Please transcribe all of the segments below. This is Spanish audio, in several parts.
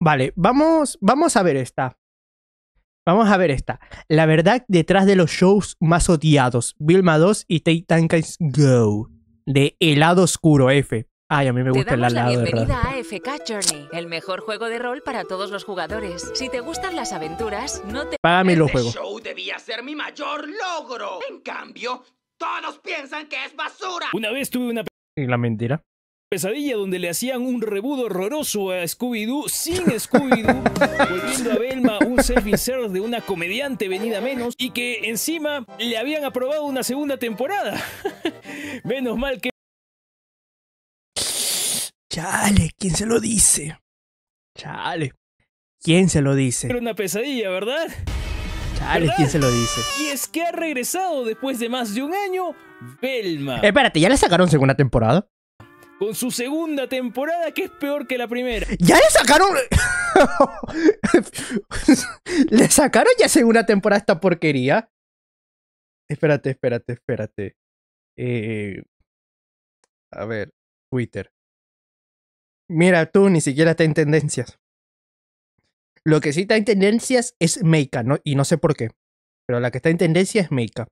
vale, vamos, vamos a ver esta. Vamos a ver esta. La verdad detrás de los shows más odiados, Vilma 2 y Titans Go, de Helado Oscuro F. Ay, a mí me Te gusta el damos la helado de bienvenida a AFK Journey, el mejor juego de rol para todos los jugadores. Si te gustan las aventuras, no te Págame los Este juegos. show debía ser mi mayor logro. En cambio, todos piensan que es basura. Una vez tuve una Y la mentira. Pesadilla donde le hacían un rebudo horroroso a Scooby-Doo sin Scooby-Doo, volviendo a Velma un self-insert de una comediante venida menos y que encima le habían aprobado una segunda temporada. Menos mal que Chale, ¿quién se lo dice? Chale. ¿Quién se lo dice? era una pesadilla, ¿verdad? Chale, ¿verdad? ¿quién se lo dice? Y es que ha regresado después de más de un año Velma, Espérate, ¿ya le sacaron segunda temporada? Con su segunda temporada que es peor que la primera. ¡Ya le sacaron! ¿Le sacaron ya segunda temporada esta porquería? Espérate, espérate, espérate. Eh, a ver, Twitter. Mira, tú ni siquiera está en tendencias. Lo que sí está en tendencias es Meika, ¿no? y no sé por qué. Pero la que está en tendencia es Meika.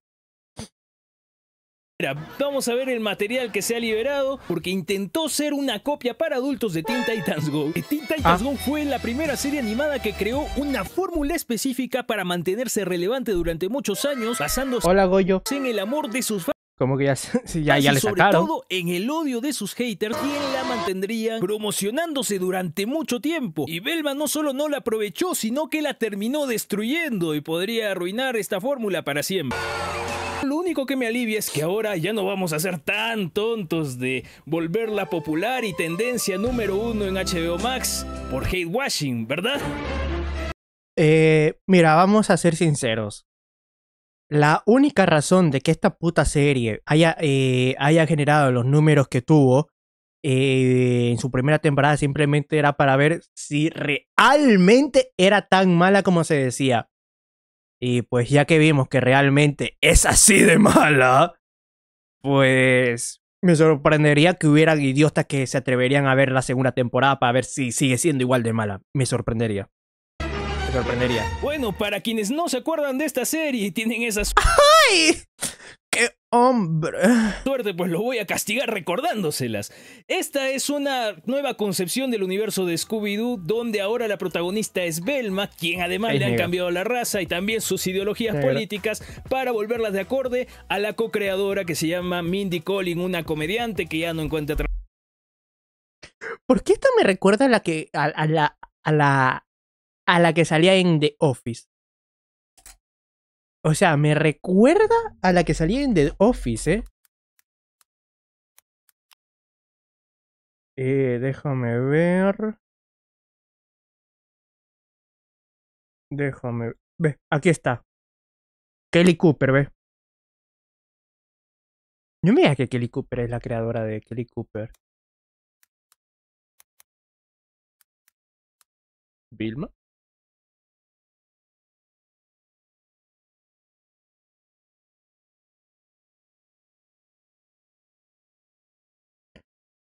Vamos a ver el material que se ha liberado porque intentó ser una copia para adultos de Teen Titans Go. Teen Titans Ah. Go fue la primera serie animada que creó una fórmula específica para mantenerse relevante durante muchos años, basándose Hola, Goyo. en el amor de sus fans Como que ya, ya, ya y le sobre sacaron. todo en el odio de sus haters, quien la mantendrían promocionándose durante mucho tiempo. Y Velma no solo no la aprovechó, sino que la terminó destruyendo y podría arruinar esta fórmula para siempre. Lo único que me alivia es que ahora ya no vamos a ser tan tontos de volverla popular y tendencia número uno en HBO Max por hate washing, ¿verdad? Eh, mira, vamos a ser sinceros. La única razón de que esta puta serie haya, eh, haya generado los números que tuvo eh, en su primera temporada simplemente era para ver si realmente era tan mala como se decía. Y pues ya que vimos que realmente es así de mala, pues me sorprendería que hubieran idiotas que se atreverían a ver la segunda temporada para ver si sigue siendo igual de mala. Me sorprendería. Me sorprendería. Bueno, para quienes no se acuerdan de esta serie y tienen esa ¡Ay! ¡Qué hombre! suerte, pues lo voy a castigar recordándoselas. Esta es una nueva concepción del universo de Scooby-Doo, donde ahora la protagonista es Velma, quien además Es le han cambiado la raza y también sus ideologías políticas para volverlas de acorde a la co-creadora que se llama Mindy Collin, una comediante que ya no encuentra trabajo ¿Por qué esta me recuerda a la que. a, a la. a la. a la que salía en The Office? O sea, me recuerda a la que salía en The Office, ¿eh? Eh, déjame ver. Déjame. Ve, aquí está. Kelly Cooper, ve. No me digas que Kelly Cooper es la creadora de Kelly Cooper. ¿Vilma?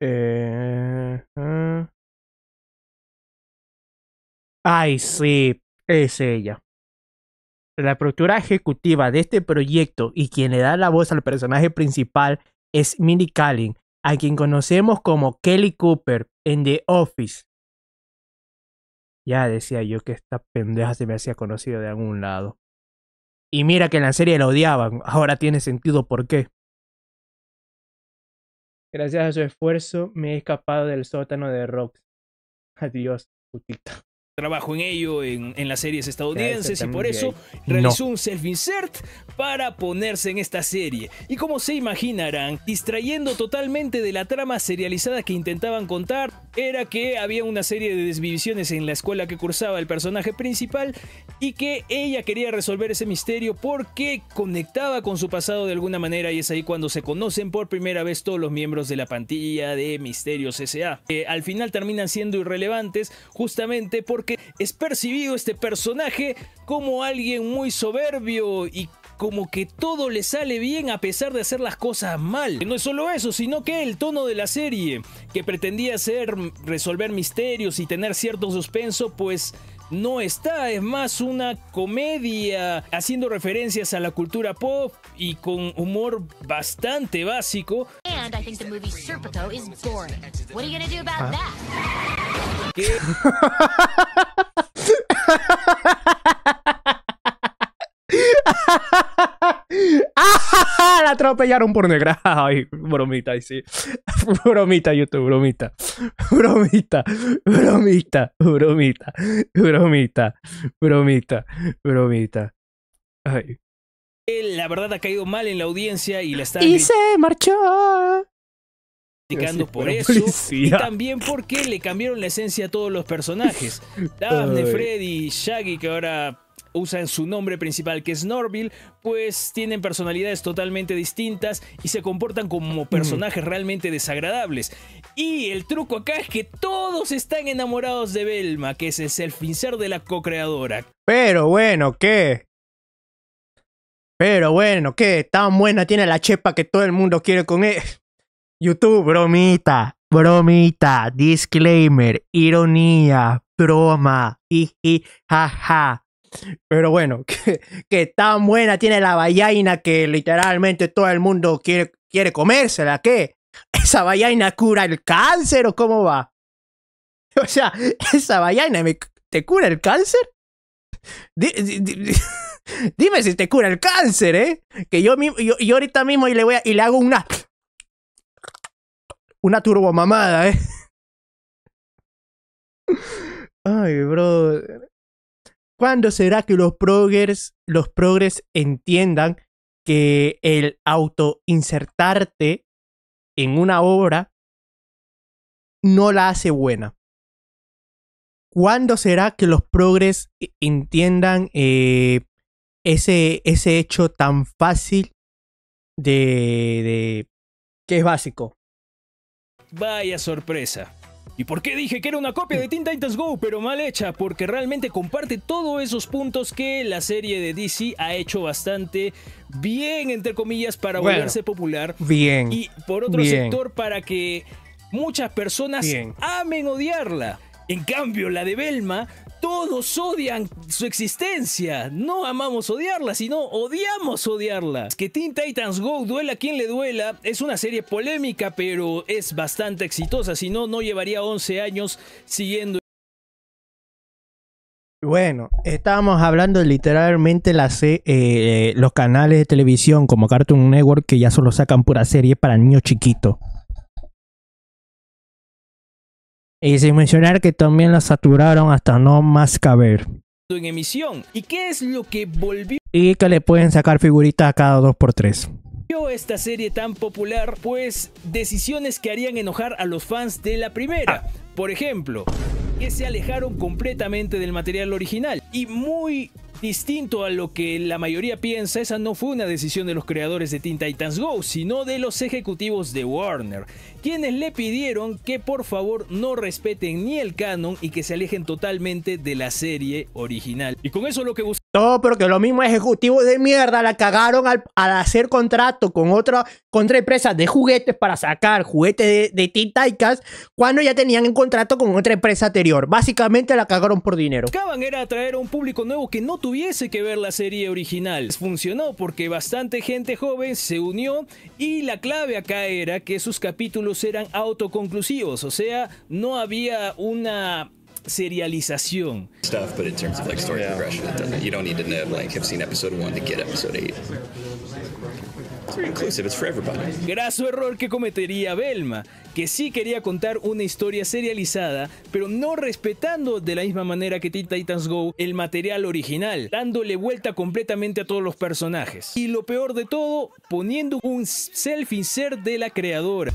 Eh, ah. Ay, sí, es ella. La productora ejecutiva de este proyecto y quien le da la voz al personaje principal es Mindy Kaling, a quien conocemos como Kelly Cooper en The Office. Ya decía yo que esta pendeja se me hacía conocido de algún lado. Y mira que en la serie la odiaban, ahora tiene sentido por qué. Gracias a su esfuerzo me he escapado del sótano de Rox. Adiós, putita. trabajo en ello en, en las series estadounidenses y por eso No. realizó un self-insert para ponerse en esta serie. Y como se imaginarán, distrayendo totalmente de la trama serializada que intentaban contar, era que había una serie de desvivisiones en la escuela que cursaba el personaje principal y que ella quería resolver ese misterio porque conectaba con su pasado de alguna manera y es ahí cuando se conocen por primera vez todos los miembros de la plantilla de Misterios S.A. Que al final terminan siendo irrelevantes justamente porque es percibido este personaje como alguien muy soberbio y como que todo le sale bien a pesar de hacer las cosas mal. No es solo eso, sino que el tono de la serie, que pretendía ser resolver misterios y tener cierto suspenso, pues no está, es más una comedia haciendo referencias a la cultura pop y con humor bastante básico. And I think the movie Serpico is boring. What are you gonna do about that? que ¡Ah! La atropellaron por negra. Ay, bromita, ay, sí. Bromita, YouTube, bromita. Bromita, bromita, bromita, bromita, bromita, bromita. Ay. la verdad ha caído mal en la audiencia y la están Y se marchó. criticando por eso. Y también porque le cambiaron la esencia a todos los personajes. Daphne. Freddy, Shaggy, que ahora usan su nombre principal que es Norville, pues tienen personalidades totalmente distintas y se comportan como personajes realmente desagradables. Y el truco acá es que todos están enamorados de Velma, que es el self-insert de la co-creadora. Pero bueno, ¿qué? Pero bueno, ¿qué? Tan buena tiene la chepa que todo el mundo quiere con él. YouTube, bromita, bromita, disclaimer, ironía, broma, jiji, jaja. Pero bueno, que, tan buena tiene la vallaina que literalmente todo el mundo quiere, quiere comérsela, ¿qué? ¿Esa vallaina cura el cáncer o cómo va? O sea, ¿esa vallaina te cura el cáncer? Di- di- di- dime si te cura el cáncer, ¿eh? Que yo, yo, yo ahorita mismo y le, voy y le hago una... Una turbomamada, ¿eh? Ay, bro. ¿Cuándo será que los progres, los progres entiendan que el autoinsertarte en una obra no la hace buena? ¿Cuándo será que los progres entiendan eh, ese, ese hecho tan fácil de, de... que es básico? Vaya sorpresa. ¿Y por qué dije que era una copia de Teen Titans Go, pero mal hecha? Porque realmente comparte todos esos puntos que la serie de DC ha hecho bastante bien, entre comillas, para Bueno. volverse popular. Bien. Y por otro Bien. sector, para que muchas personas Bien. amen odiarla. En cambio, la de Velma, todos odian su existencia. No amamos odiarla, sino odiamos odiarla. Que Teen Titans Go, duela quien le duela, es una serie polémica, pero es bastante exitosa. Si no, no llevaría 11 años siguiendo Bueno, estábamos hablando literalmente la se- eh, los canales de televisión como Cartoon Network que ya solo sacan pura serie para niños chiquitos. Y sin mencionar que también la saturaron hasta no más caber. en emisión. ¿Y qué es lo que volvió? Y que le pueden sacar figuritas a cada 2x3. esta serie tan popular? Pues decisiones que harían enojar a los fans de la primera. Por ejemplo, que se alejaron completamente del material original. Y muy distinto a lo que la mayoría piensa, esa no fue una decisión de los creadores de Teen Titans Go, sino de los ejecutivos de Warner, quienes le pidieron que por favor no respeten ni el canon y que se alejen totalmente de la serie original. Y con eso lo que buscamos Todo porque los mismos ejecutivos de mierda la cagaron al, al hacer contrato con otra, con otra empresa de juguetes para sacar juguetes de, de Teen Titans cuando ya tenían en contrato con otra empresa anterior. Básicamente la cagaron por dinero. buscaban era atraer a un público nuevo que no tuviese que ver la serie original. Funcionó porque bastante gente joven se unió y la clave acá era que sus capítulos eran autoconclusivos, o sea, no había una serialización. stuff, but in terms of like story progression, it doesn't. You don't need to know like have seen episode one to get episode eight. Graso error que cometería Velma, que sí quería contar una historia serializada, pero no respetando de la misma manera que Teen Titans Go el material original, dándole vuelta completamente a todos los personajes. Y lo peor de todo, poniendo un self-insert de la creadora.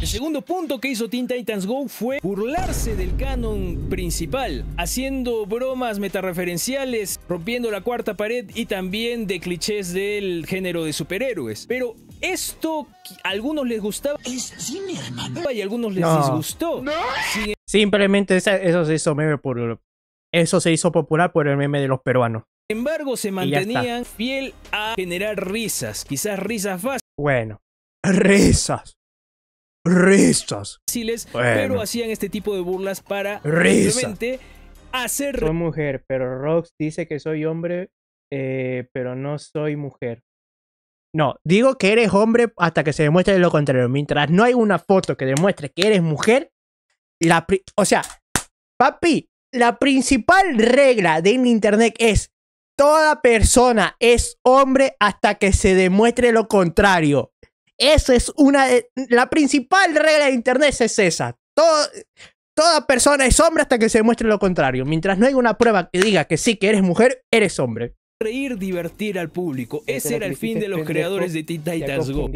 El segundo punto que hizo Teen Titans Go fue burlarse del canon principal, haciendo bromas metareferenciales, rompiendo la cuarta pared y también de clichés del género de superhéroes. Pero esto a algunos les gustaba y a algunos les No. disgustó. Sin Simplemente esa- eso se hizo meme por eso se hizo popular por el meme de los peruanos. embargo, se mantenían fiel a generar risas, quizás risas Bueno. Risas. Risas. fáciles, Bueno. pero hacían este tipo de burlas para Risa. simplemente hacer Soy mujer, pero Rox dice que soy hombre, eh, pero no soy mujer. No, digo que eres hombre hasta que se demuestre lo contrario. Mientras no hay una foto que demuestre que eres mujer, la o sea, papi, la principal regla del internet es toda persona es hombre hasta que se demuestre lo contrario. Esa es una de, la principal regla de internet es esa. Todo, Toda persona es hombre hasta que se demuestre lo contrario. Mientras no hay una prueba que diga que sí, que eres mujer, eres hombre. Reír, divertir al público. Ese era el fin de los pendejo. creadores de Teen Titans Go.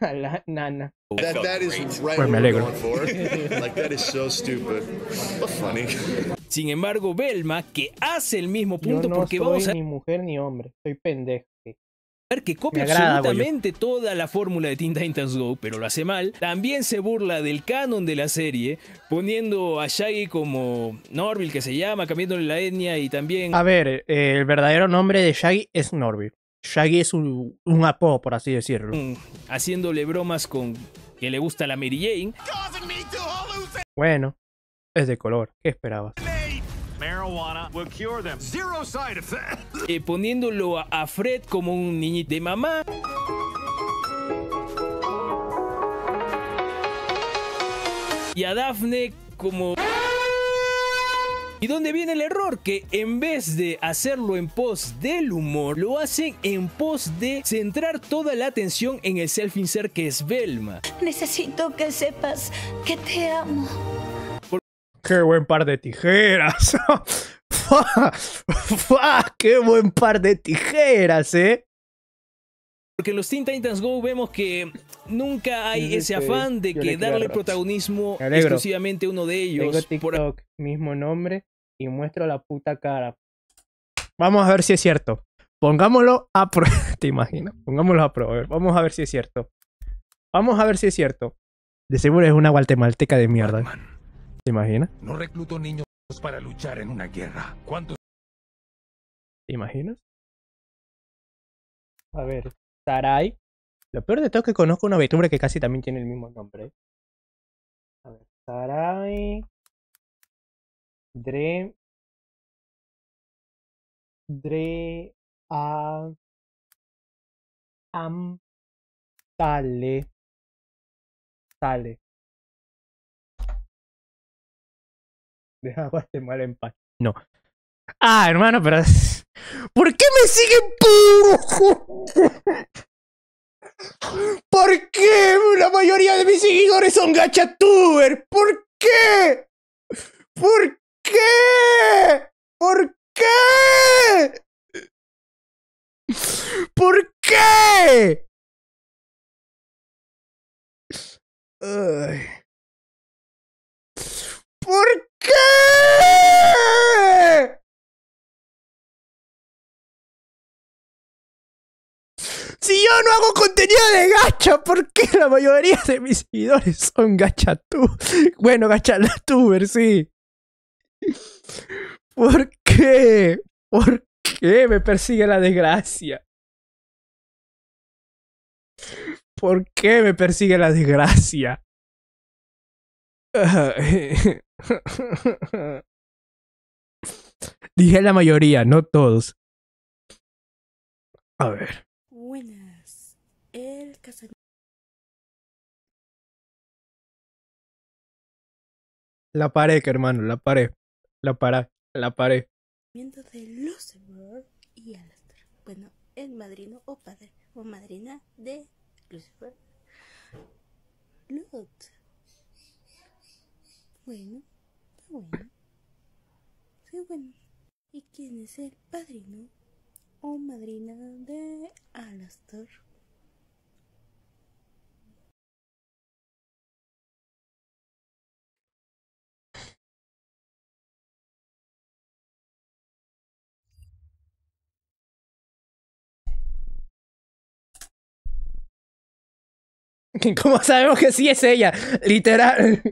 a la nana. That, that is right Pues me alegro. like that is so stupid, but funny. Sin embargo, Velma, que hace el mismo Yo punto, no porque soy vamos a ni mujer ni hombre. Soy pendejo. Que copia agrada, absolutamente toda la fórmula de Teen Titans Go, pero lo hace mal. También se burla del canon de la serie, poniendo a Shaggy como Norville, que se llama, cambiándole la etnia y también A ver, eh, el verdadero nombre de Shaggy es Norby. Shaggy es un, un apodo, por así decirlo. mm, haciéndole bromas con que le gusta la Mary Jane. Bueno, es de color. ¿Qué esperabas? Marijuana will cure them. Zero side effects. eh, poniéndolo a, a Fred como un niñito de mamá. Y a Daphne como... ¿Y dónde viene el error? Que en vez de hacerlo en pos del humor, lo hacen en pos de centrar toda la atención en el self-insert que es Velma. Necesito que sepas que te amo. ¡Qué buen par de tijeras! ¡Qué buen par de tijeras, eh! Porque en los Teen Titans Go vemos que nunca hay Sí, ese sí, afán de que darle protagonismo exclusivamente a uno de Tengo ellos. Por- mismo nombre, y muestro la puta cara. Vamos a ver si es cierto. Pongámoslo a prueba. ¿Te imaginas? Pongámoslo a prueba. Vamos a ver si es cierto. Vamos a ver si es cierto. De seguro es una guatemalteca de mierda. ¿Te imaginas? No recluto niños para luchar en una guerra. ¿Cuántos ¿Te imaginas? A ver, Sarai. Lo peor de todo es que conozco una VTuber que casi también tiene el mismo nombre. A ver, Sarai. Dre. Dre. A. Am. Sale. Sale. Deja Guatemala en paz. No. Ah, hermano, pero. ¿Por qué me siguen puro? ¿Por qué la mayoría de mis seguidores son gachatuber? ¿Por qué? ¿Por qué? ¿Por qué? ¿Por qué? ¿Por qué? Si yo no hago contenido de gacha, ¿por qué la mayoría de mis seguidores son gachatú? Bueno, gachatubers, sí. ¿Por qué? ¿Por qué me persigue la desgracia? ¿Por qué me persigue la desgracia? Dije la mayoría, no todos. A ver. Buenas. El casamiento La pared, hermano, la pared. La pared, la pared. de Lucifer y Alastair. Bueno, el madrino o padre o madrina de Lucifer. Lot. Bueno, bueno. Sí, bueno. ¿Y quién es el padrino o madrina de Alastair? ¿Cómo sabemos que sí es ella? Literal.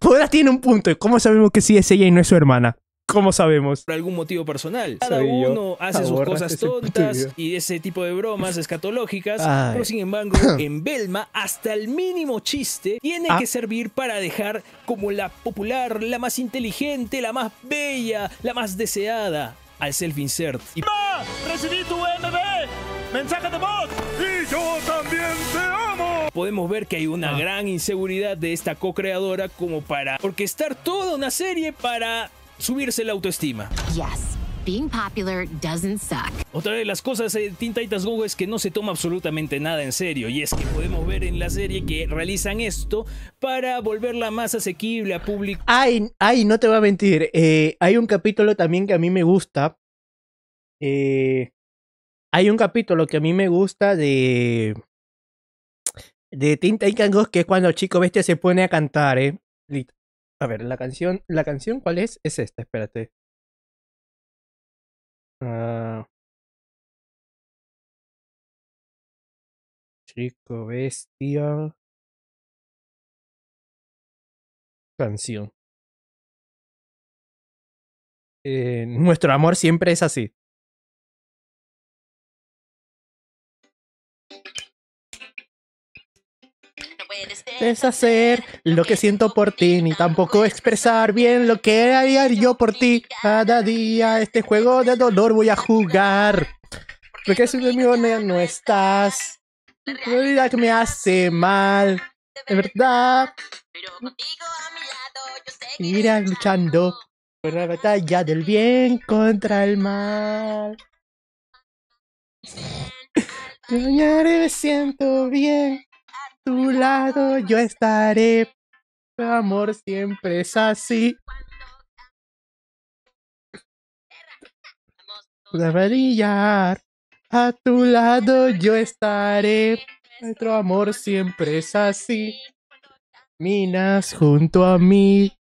Poda tiene un punto. ¿Cómo sabemos que sí es ella y no es su hermana? ¿Cómo sabemos? por algún motivo personal. Cada Soy yo. uno hace sus cosas tontas y ese tipo de bromas escatológicas, Ay. pero sin embargo, en Belma, hasta el mínimo chiste tiene Ah. que servir para dejar como la popular, la más inteligente, la más bella, la más deseada al self-insert. Y ¡Recibí tu MB! ¡Mensaje de voz! ¡Y yo también te amo! Podemos ver que hay una Ah. gran inseguridad de esta co-creadora como para orquestar toda una serie para subirse la autoestima. Yes, being popular doesn't suck. Otra de las cosas de Teen Titans Go es que no se toma absolutamente nada en serio y es que podemos ver en la serie que realizan esto para volverla más asequible a público Ay, ay, no te voy a mentir. eh, hay un capítulo también que a mí me gusta. Eh, hay un capítulo que a mí me gusta de. De Teen Titans Go, que es cuando Chico Bestia se pone a cantar, ¿eh? A ver, la canción. ¿La canción cuál es? Es esta, espérate. Ah. Chico Bestia. Canción. Eh, nuestro amor siempre es así. Deshacer lo que siento por ti, ni tampoco expresar bien lo que haría yo por ti. Cada día este juego de dolor voy a jugar. Porque si de mi no estás, la realidad que me hace mal. De verdad, irá luchando por la batalla del bien contra el mal. Mañana me siento bien, a tu lado yo estaré. Tu amor siempre es así. De brillar, a tu lado yo estaré. Nuestro amor siempre es así. Minas junto a mí.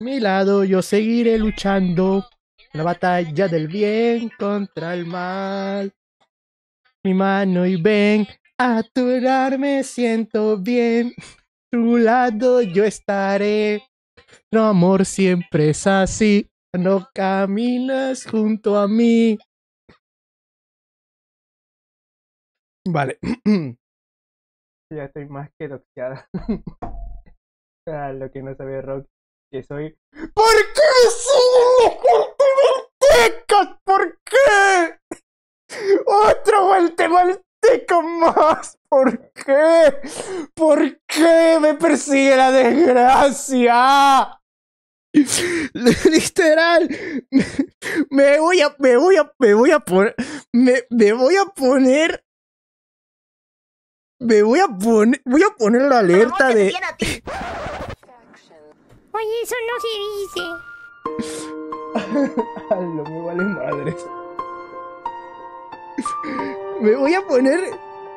Mi lado yo seguiré luchando. La batalla del bien contra el mal. Mi mano y ven, a tu lado me siento bien. Tu lado yo estaré. Tu amor siempre es así. No caminas junto a mí. Vale. ya estoy más que doxeada. ah, lo que no sabe Rock, que soy. ¿Por qué siguen guatemaltecos? ¿Por qué? Otro guatemalteco más. ¿Por qué? ¿Por qué me persigue la desgracia? Literal, me voy a, me voy a, me voy a poner, me, me voy a poner, me voy a poner, voy a poner la alerta de, Oye, eso no se dice. Lo me vale madres. Me voy a poner.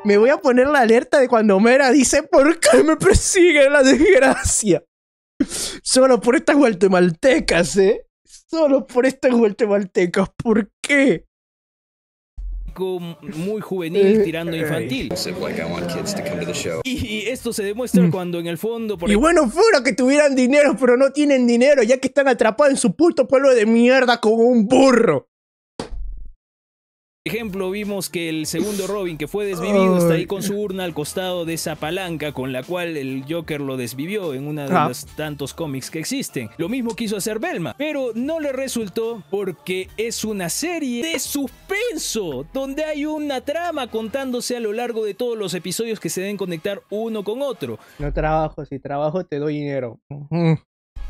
Me voy a poner la alerta de cuando Mera dice ¿Por qué me persigue la desgracia? Solo por estas guatemaltecas, ¿eh? Solo por estas guatemaltecas. ¿Por qué? muy juvenil tirando a infantil. Y esto se demuestra cuando en el fondo, por Y bueno, fuera que tuvieran dinero, pero no tienen dinero, ya que están atrapados en su puto pueblo de mierda como un burro. Ejemplo, vimos que el segundo Robin que fue desvivido está ahí con su urna al costado de esa palanca con la cual el Joker lo desvivió en una de Ah. los tantos cómics que existen. Lo mismo quiso hacer Belma, pero no le resultó porque es una serie de suspenso donde hay una trama contándose a lo largo de todos los episodios que se deben conectar uno con otro. No trabajo, si trabajo te doy dinero.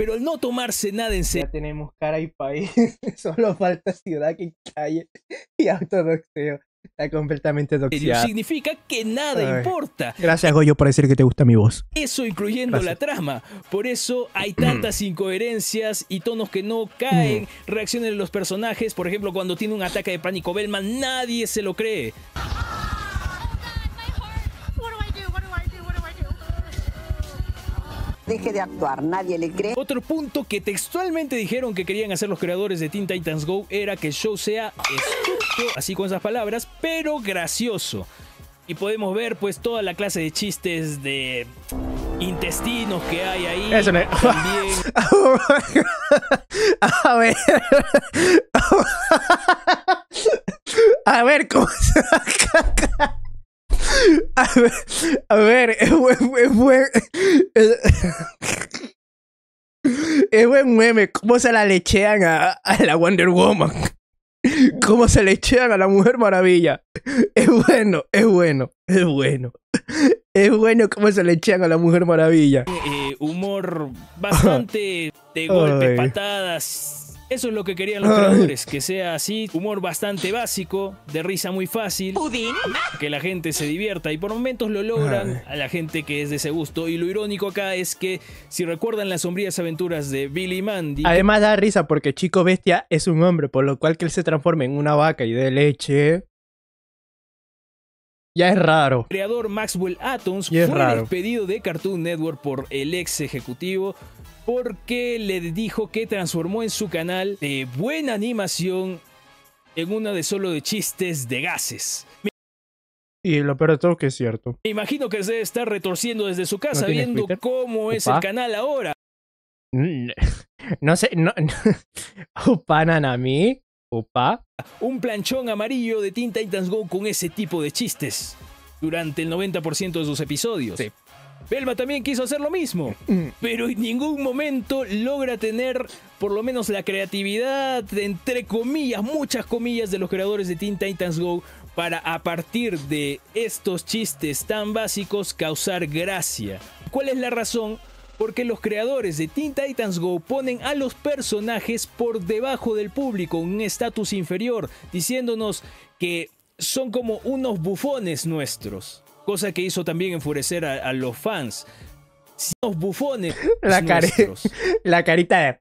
Pero al no tomarse nada en serio, Ya tenemos cara y país. Solo falta ciudad que calle y autodoxeo. Está completamente doxeado. significa que nada Ay. importa. Gracias, Goyo, por decir que te gusta mi voz. Eso incluyendo Gracias. la trama. Por eso hay tantas incoherencias y tonos que no caen, reacciones de los personajes. Por ejemplo, cuando tiene un ataque de pánico Belman, nadie se lo cree. Deje de actuar, nadie le cree. Otro punto que textualmente dijeron que querían hacer los creadores de Teen Titans Go era que el show sea estúpido, así con esas palabras, pero gracioso. Y podemos ver pues toda la clase de chistes de intestinos que hay ahí. Eso no- También A ver. A ver, ¿cómo se A ver, a ver, es buen, es buen, es, es buen meme. ¿Cómo se la lechean a, a la Wonder Woman? ¿Cómo se lechean a la Mujer Maravilla? Es bueno, es bueno, es bueno. Es bueno cómo se lechean a la Mujer Maravilla. eh, humor bastante de golpes, patadas. Eso es lo que querían los creadores, que sea así, humor bastante básico, de risa muy fácil, que la gente se divierta y por momentos lo logran a la gente que es de ese gusto. Y lo irónico acá es que si recuerdan las sombrías aventuras de Billy y Mandy, Además da risa porque Chico Bestia es un hombre, por lo cual que él se transforme en una vaca y de leche. Ya es raro. el creador Maxwell Atoms fue raro. despedido de Cartoon Network por el ex ejecutivo porque le dijo que transformó en su canal de buena animación en una de solo de chistes de gases. Y lo peor de todo que es cierto. Me imagino que se debe estar retorciendo desde su casa ¿No viendo Twitter? cómo es el canal ahora. Mm, No sé, no. Nanami. Upa. Un planchón amarillo de Teen Titans Go con ese tipo de chistes durante el 90% de sus episodios. Velma también quiso hacer lo mismo, pero en ningún momento logra tener por lo menos la creatividad, entre comillas, muchas comillas, de los creadores de Teen Titans Go para a partir de estos chistes tan básicos causar gracia. ¿Cuál es la razón? Porque los creadores de Teen Titans Go ponen a los personajes por debajo del público, un estatus inferior, diciéndonos que son como unos bufones nuestros. Cosa que hizo también enfurecer a, a los fans. Unos bufones La, cari- la carita de.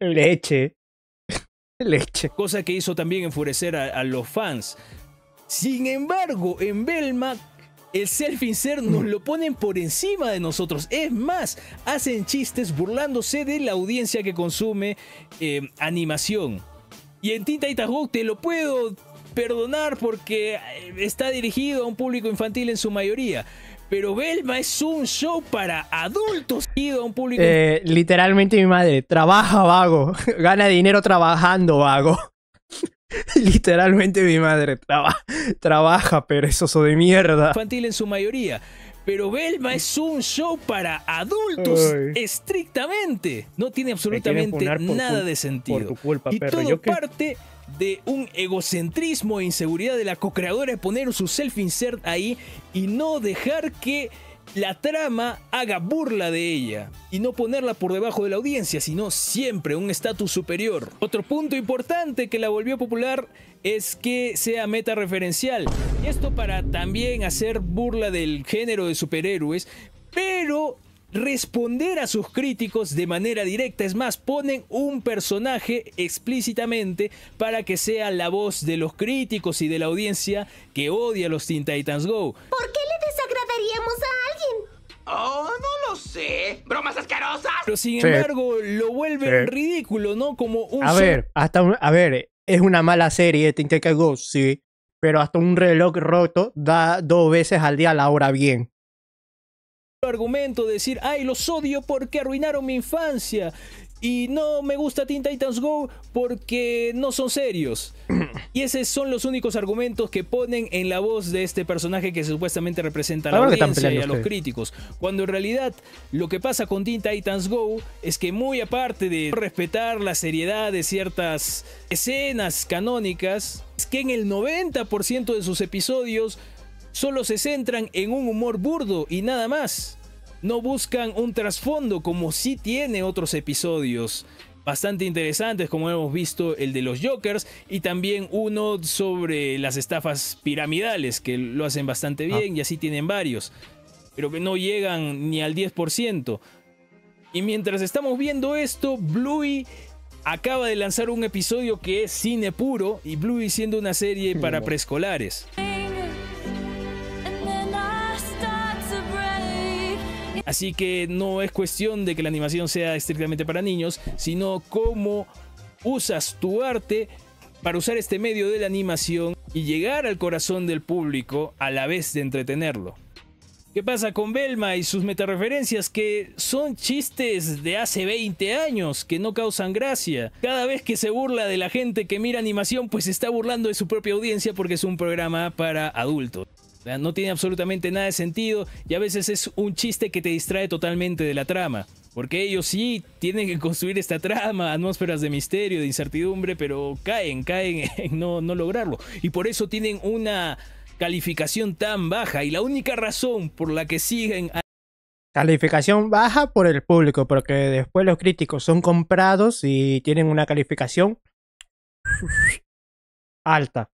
Leche. Leche. cosa que hizo también enfurecer a, a los fans. Sin embargo, en Belma, el self-insert nos lo ponen por encima de nosotros. Es más, hacen chistes burlándose de la audiencia que consume eh, animación. Y en Teen Titans Go te lo puedo perdonar porque eh, está dirigido a un público infantil en su mayoría. Pero Belma es un show para adultos dirigido a un público Eh, literalmente mi madre. Trabaja, vago. Gana dinero trabajando, vago. literalmente mi madre. traba- trabaja, perezoso de mierda. infantil en su mayoría. Pero Belma es un show para adultos estrictamente. No tiene absolutamente nada de sentido. por tu culpa, y perro. todo ¿Yo qué? parte de un egocentrismo e inseguridad de la co-creadora de poner su self-insert ahí y no dejar que la trama haga burla de ella y no ponerla por debajo de la audiencia, sino siempre un estatus superior. Otro punto importante que la volvió popular es que sea meta referencial. Y esto para también hacer burla del género de superhéroes, pero responder a sus críticos de manera directa. Es más, ponen un personaje explícitamente para que sea la voz de los críticos y de la audiencia que odia a los Teen Titans Go. ¿Por qué le desagradaríamos a? Oh, no lo sé. ¿Bromas asquerosas? Pero sin Sí. embargo, lo vuelven Sí. ridículo, ¿no? Como un A ver, hasta un- a ver, es una mala serie, Titans Go, sí. Pero hasta un reloj roto da dos veces al día la hora bien. argumento de decir, ay, los odio porque arruinaron mi infancia. Y no me gusta Teen Titans Go porque no son serios. Y esos son los únicos argumentos que ponen en la voz de este personaje que supuestamente representa a la audiencia y a los ustedes. críticos. Cuando en realidad lo que pasa con Teen Titans Go es que muy aparte de respetar la seriedad de ciertas escenas canónicas, es que en el 90% de sus episodios solo se centran en un humor burdo y nada más. No buscan un trasfondo como sí tiene otros episodios bastante interesantes como hemos visto el de los Jokers y también uno sobre las estafas piramidales que lo hacen bastante bien y así tienen varios, pero que no llegan ni al 10%. Y mientras estamos viendo esto, Bluey acaba de lanzar un episodio que es cine puro y Bluey siendo una serie para preescolares. Así que no es cuestión de que la animación sea estrictamente para niños, sino cómo usas tu arte para usar este medio de la animación y llegar al corazón del público a la vez de entretenerlo. ¿Qué pasa con Belma y sus metareferencias que son chistes de hace 20 años que no causan gracia? Cada vez que se burla de la gente que mira animación, pues está burlando de su propia audiencia porque es un programa para adultos. No tiene absolutamente nada de sentido y a veces es un chiste que te distrae totalmente de la trama. Porque ellos sí tienen que construir esta trama, atmósferas de misterio, de incertidumbre, pero caen, caen en no, no lograrlo. Y por eso tienen una calificación tan baja. Y la única razón por la que siguen a Calificación baja por el público, porque después los críticos son comprados y tienen una calificación alta.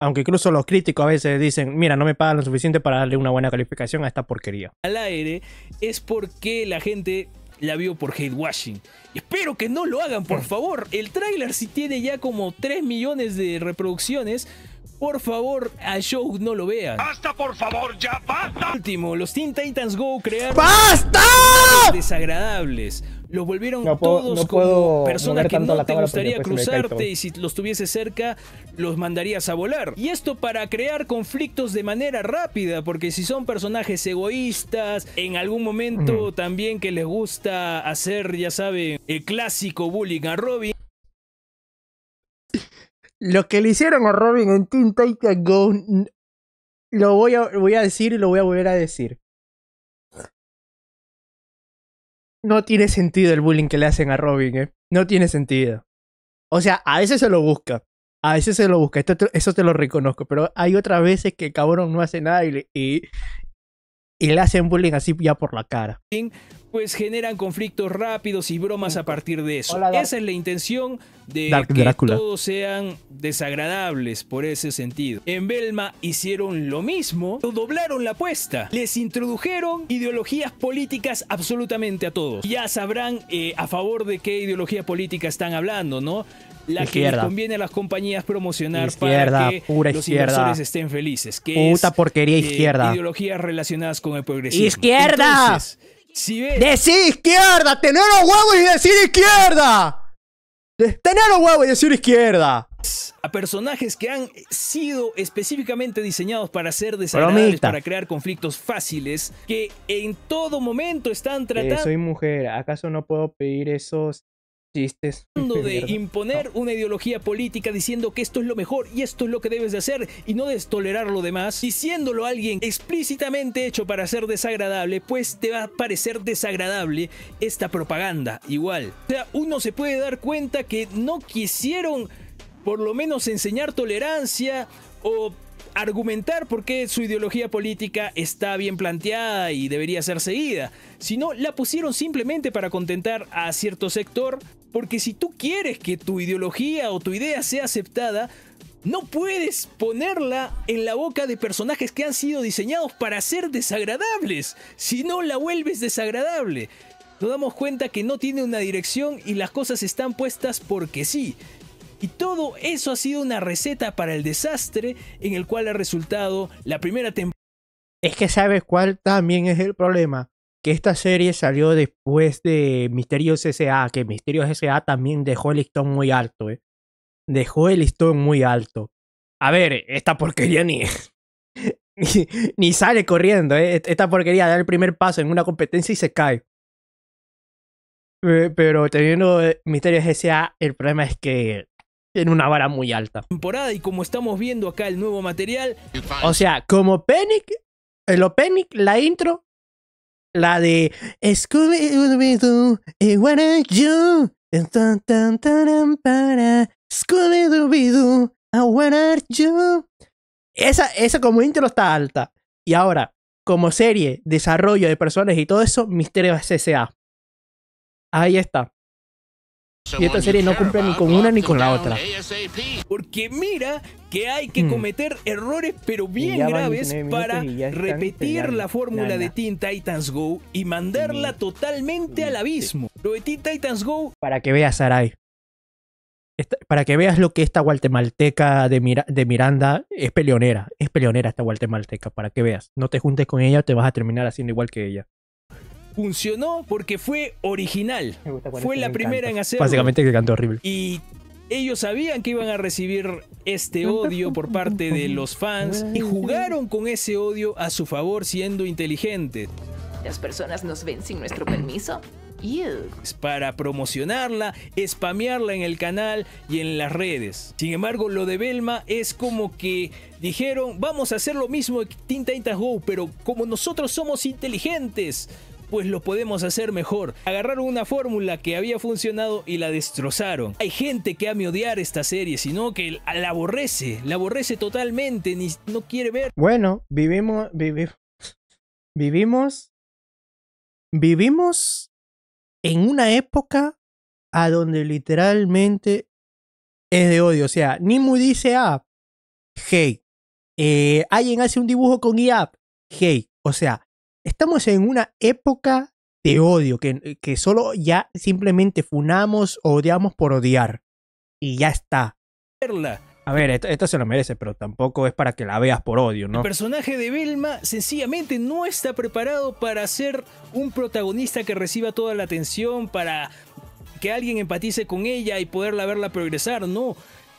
Aunque incluso los críticos a veces dicen, mira, no me pagan lo suficiente para darle una buena calificación a esta porquería. al aire es porque la gente la vio por hate washing. Y espero que no lo hagan, por favor. El tráiler si tiene ya como 3 millones de reproducciones. Por favor, al show no lo vean. ¡Basta, por favor, ya basta! Último, los Teen Titans Go crearon ¡Basta! desagradables. Los volvieron No puedo- todos no puedo como personas que no te gustaría cruzarte y si los tuviese cerca los mandarías a volar. Y esto para crear conflictos de manera rápida, porque si son personajes egoístas, en algún momento también que les gusta hacer, ya saben, el clásico bullying a Robin, Lo que le hicieron a Robin en Teen Titans Go, lo voy a, voy a decir y lo voy a volver a decir. No tiene sentido el bullying que le hacen a Robin, ¿eh? No tiene sentido. O sea, a veces se lo busca. A veces se lo busca. Esto eso te lo reconozco. Pero hay otras veces que el cabrón no hace nada y y, y le hacen bullying así ya por la cara. pues generan conflictos rápidos y bromas a partir de eso. Hola. Esa es la intención de Dark que Drácula. todos sean desagradables por ese sentido. En Belma hicieron lo mismo, doblaron la apuesta, les introdujeron ideologías políticas absolutamente a todos. Ya sabrán eh, a favor de qué ideología política están hablando, ¿no? La que les Izquierda. conviene a las compañías promocionar Izquierda, para que pura los izquierda. inversores estén felices. Que Puta es, porquería eh, izquierda. ideologías relacionadas con el progresismo. ¡Izquierda! Entonces, si ves ¡Decir izquierda! ¡Tener los huevos y decir izquierda! ¡Tener los huevos y decir izquierda! a personajes que han sido específicamente diseñados para ser desagradables, Bromita. para crear conflictos fáciles, que en todo momento están Eh, tratando soy mujer, ¿acaso no puedo pedir esos chistes? de imponer una ideología política diciendo que esto es lo mejor y esto es lo que debes de hacer y no debes tolerar lo demás, diciéndolo a alguien explícitamente hecho para ser desagradable, pues te va a parecer desagradable esta propaganda igual. O sea, uno se puede dar cuenta que no quisieron por lo menos enseñar tolerancia o argumentar por qué su ideología política está bien planteada y debería ser seguida, sino la pusieron simplemente para contentar a cierto sector, porque si tú quieres que tu ideología o tu idea sea aceptada, no puedes ponerla en la boca de personajes que han sido diseñados para ser desagradables, si no la vuelves desagradable. Nos damos cuenta que no tiene una dirección y las cosas están puestas porque sí. Y todo eso ha sido una receta para el desastre en el cual ha resultado la primera temporada. Es que sabes cuál también es el problema. Que esta serie salió después de Misterios S.A. Que Misterios S.A. también dejó el listón muy alto, ¿eh? Dejó el listón muy alto. A ver, esta porquería ni. ni, ni sale corriendo, ¿eh? Esta porquería da el primer paso en una competencia y se cae. Eh, Pero teniendo eh, Misterios S.A., el problema es que tiene una vara muy alta. y como estamos viendo acá el nuevo material, O sea, como Panic, el Panic, la intro, la de Scooby-Doo, eh, what are you? Tan, para. Scooby-Doo, ah, what are you? Esa, esa como intro está alta. Y ahora, como serie, desarrollo de personajes y todo eso, Misterio S.A. Ahí está. Y esta serie no cumple ni con una ni con la otra. porque mira que hay que Hmm. cometer errores pero bien graves 19 minutos para repetir la fórmula Nada. de Teen Titans Go y mandarla totalmente al abismo. Lo de Teen Titans Go Para que veas, Sarai. Esta- para que veas lo que esta guatemalteca de, Mira- de Miranda es peleonera. Es peleonera esta guatemalteca, para que veas. No te juntes con ella, te vas a terminar haciendo igual que ella. Funcionó porque fue original. Fue la primera en hacerlo. Básicamente que cantó horrible. Y Ellos sabían que iban a recibir este odio por parte de los fans y jugaron con ese odio a su favor siendo inteligentes. Las personas nos ven sin nuestro permiso. Ew. para promocionarla, spamearla en el canal y en las redes. Sin embargo, lo de Belma es como que dijeron, vamos a hacer lo mismo que Teen Titans Go, pero como nosotros somos inteligentes, pues lo podemos hacer mejor. Agarraron una fórmula que había funcionado y la destrozaron. Hay gente que ama odiar esta serie, sino que la aborrece, la aborrece totalmente, ni no quiere ver. Bueno, vivimos, vivimos, vivimos, vivimos en una época a donde literalmente es de odio. O sea, Nimu dice, ah, hey, eh, alguien hace un dibujo con IA, hey. O sea, estamos en una época de odio, que, que solo ya simplemente funamos o odiamos por odiar. Y ya está. A ver, esto, esto, se lo merece, pero tampoco es para que la veas por odio, ¿no? El personaje de Velma sencillamente no está preparado para ser un protagonista que reciba toda la atención, para que alguien empatice con ella y poderla verla progresar, no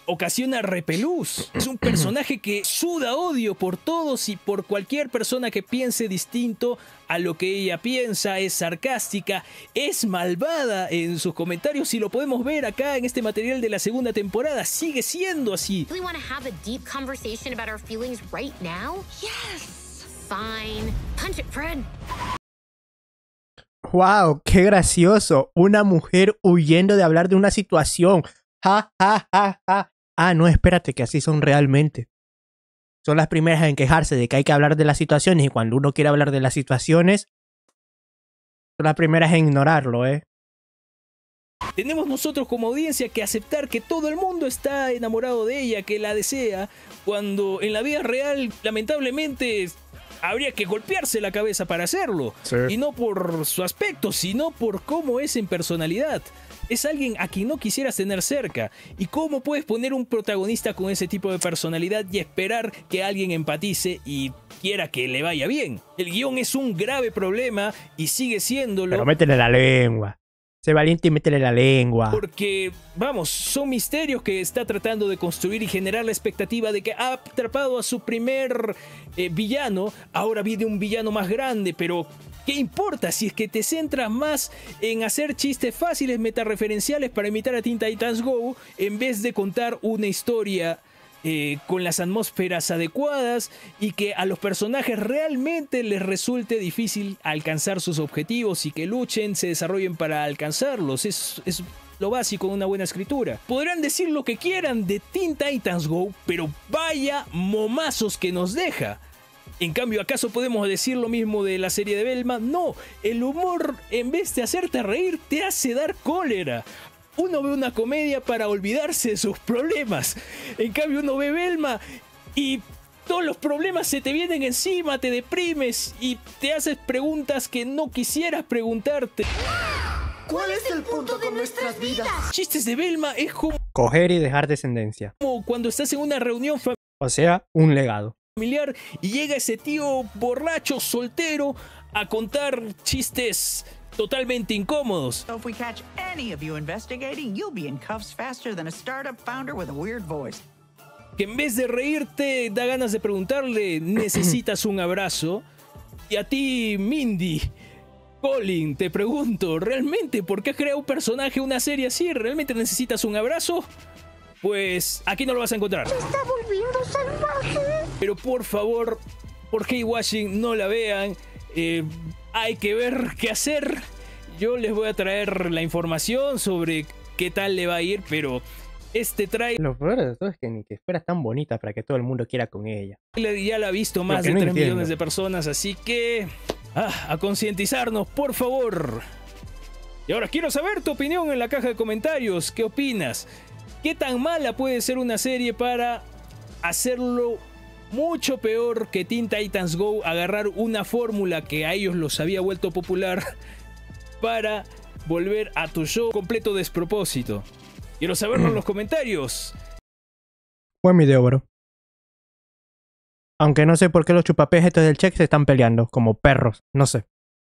ocasiona repelús. Es un personaje que suda odio por todos y por cualquier persona que piense distinto a lo que ella piensa, es sarcástica, es malvada en sus comentarios y lo podemos ver acá en este material de la segunda temporada, sigue siendo así. Wow, qué gracioso. Una mujer huyendo de hablar de una situación. Ja, ja, ja, ja. Ah, no, espérate, que así son realmente. Son las primeras en quejarse de que hay que hablar de las situaciones y cuando uno quiere hablar de las situaciones, son las primeras en ignorarlo, ¿eh? Tenemos nosotros como audiencia que aceptar que todo el mundo está enamorado de ella, que la desea, cuando en la vida real lamentablemente habría que golpearse la cabeza para hacerlo. Y no por su aspecto, sino por cómo es en personalidad es alguien a quien no quisieras tener cerca. ¿Y cómo puedes poner un protagonista con ese tipo de personalidad y esperar que alguien empatice y quiera que le vaya bien? El guion es un grave problema y sigue siéndolo. Pero métele la lengua. Sé valiente y métele la lengua. Porque, vamos, son misterios que está tratando de construir y generar la expectativa de que ha atrapado a su primer eh, villano. Ahora viene un villano más grande, pero ¿Qué importa si es que te centras más en hacer chistes fáciles metareferenciales para imitar a Teen Titans Go en vez de contar una historia eh, con las atmósferas adecuadas y que a los personajes realmente les resulte difícil alcanzar sus objetivos y que luchen, se desarrollen para alcanzarlos. Es, es lo básico de una buena escritura. Podrán decir lo que quieran de Teen Titans Go, pero vaya momazos que nos deja. En cambio, ¿acaso podemos decir lo mismo de la serie de Belma? No, el humor en vez de hacerte reír te hace dar cólera. Uno ve una comedia para olvidarse de sus problemas. En cambio, uno ve Belma y todos los problemas se te vienen encima, te deprimes y te haces preguntas que no quisieras preguntarte. ¿Cuál es el punto de nuestras vidas? Chistes de Belma es como... Coger y dejar descendencia. Como cuando estás en una reunión familiar. O sea, un legado familiar y llega ese tío borracho, soltero, a contar chistes totalmente incómodos. Que en vez de reírte, da ganas de preguntarle, ¿necesitas un abrazo? Y a ti, Mindy, Colin, te pregunto, ¿realmente por qué crea un personaje una serie así? ¿Realmente necesitas un abrazo? Pues aquí no lo vas a encontrar. está volviendo salvaje. Pero por favor, por Washington no la vean. Eh, hay que ver qué hacer. Yo les voy a traer la información sobre qué tal le va a ir, pero este trailer. Lo peor de todo es que ni que fuera tan bonita para que todo el mundo quiera con ella. Ya la ha visto más de 3 millones de personas, así que. Ah, a concientizarnos, por favor. Y ahora quiero saber tu opinión en la caja de comentarios. ¿Qué opinas? ¿Qué tan mala puede ser una serie para hacerlo mucho peor que Teen Titans Go agarrar una fórmula que a ellos los había vuelto popular para volver a tu show completo despropósito? Quiero saberlo en los comentarios. Buen video, bro. Aunque no sé por qué los chupapés estos del check se están peleando, como perros, no sé.